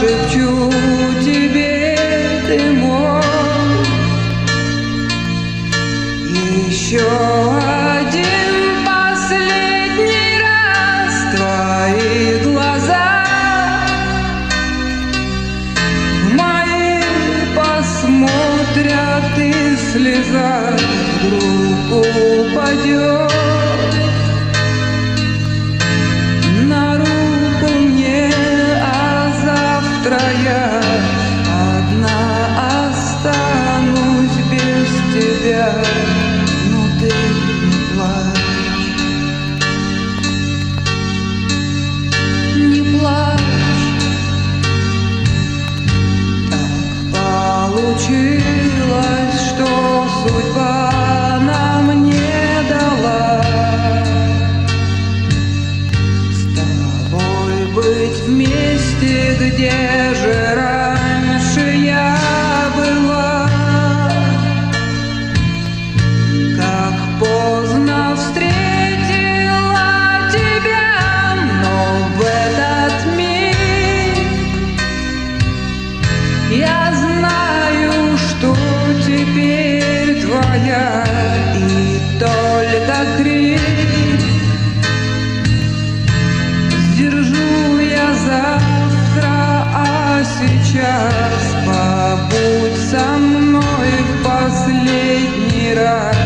should you И только три. Здержу я завтра, а сейчас побудь со мной в последний раз,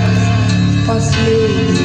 последний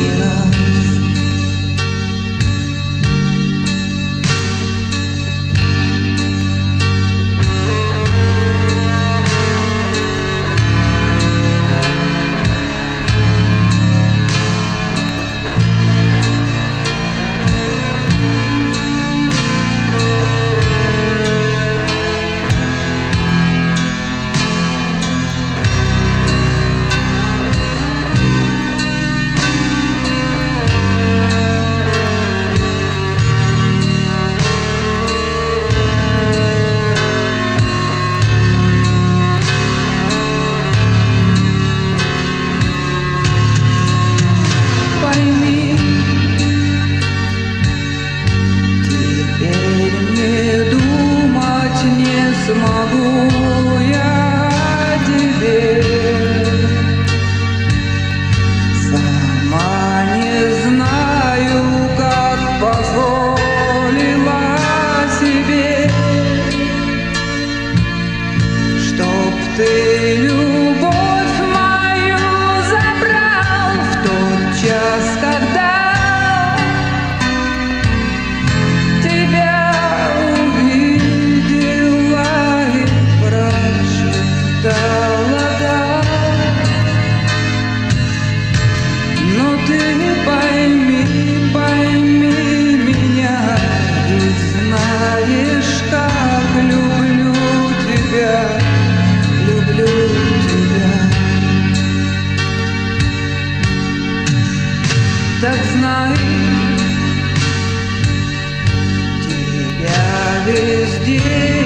is dear.